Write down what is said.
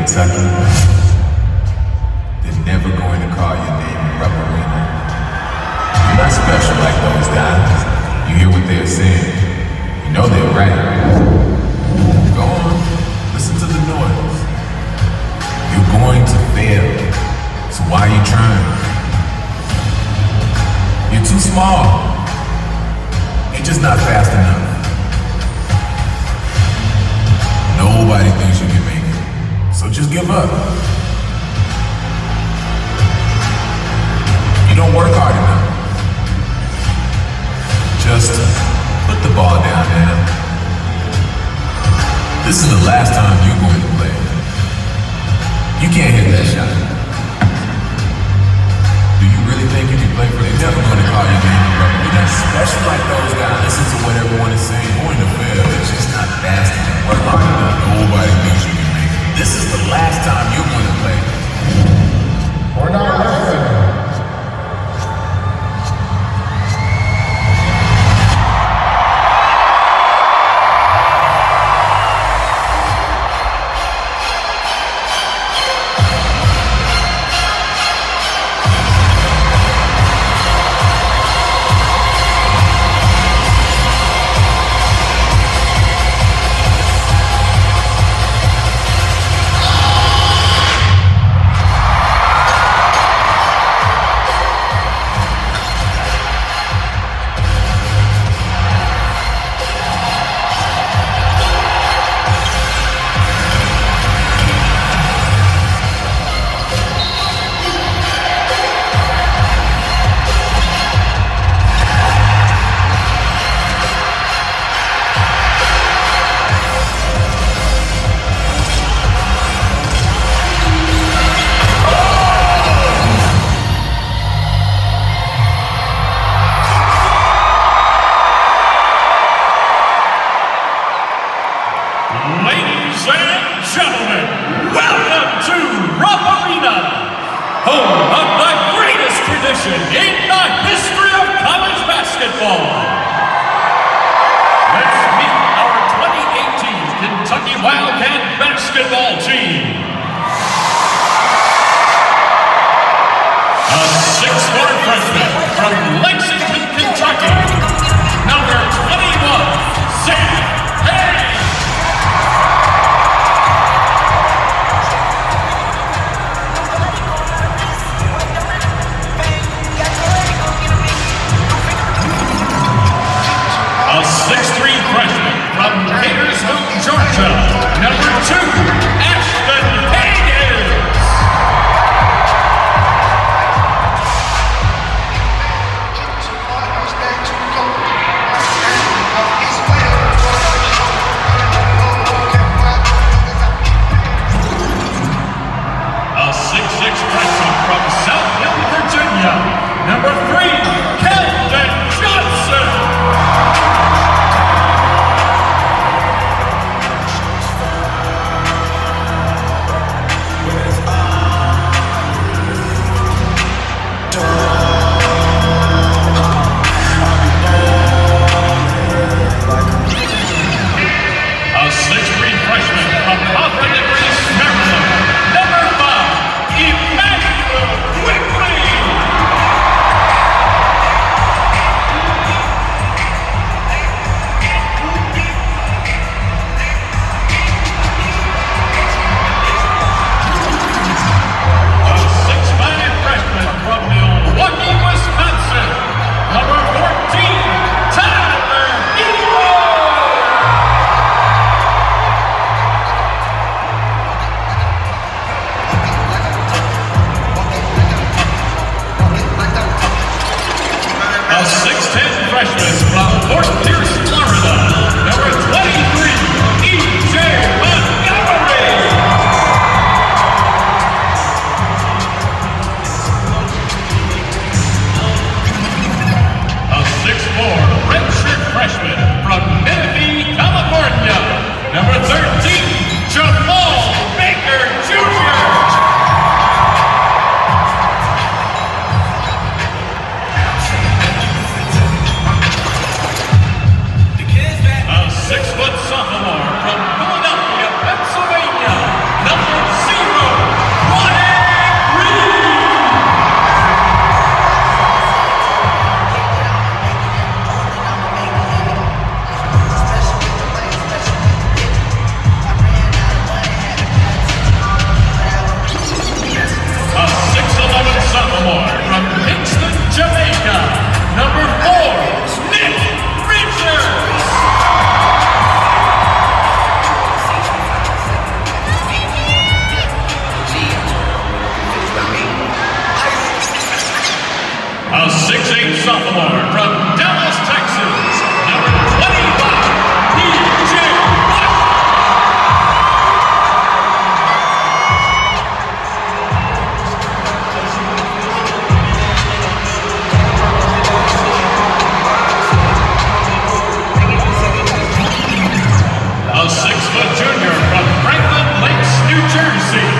Kentucky? They're never going to call your name in Rupp You're not special like those guys. You hear what they're saying. You know they're right. Go on, listen to the noise. You're going to fail. So why are you trying? You're too small. You're just not fast enough. This is the last time you're going to play. You can't hit that shot. Do you really think you can play for? They're never going to call you. You're not special like those guys. Listen to what everyone is saying. Going to fail. It's just not fast enough. Work hard enough. Nobody thinks you can make it. This is the last time you're going to play. We're not from Cartersville, Georgia, number two, Jr.